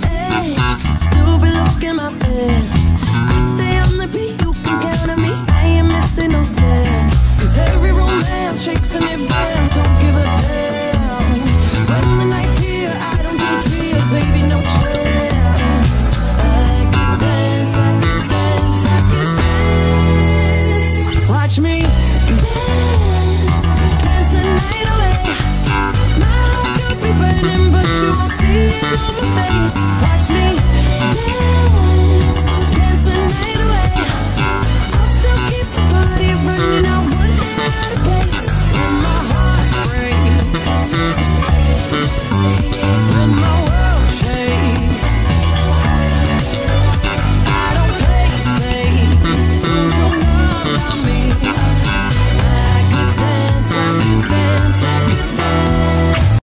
Still be looking my best.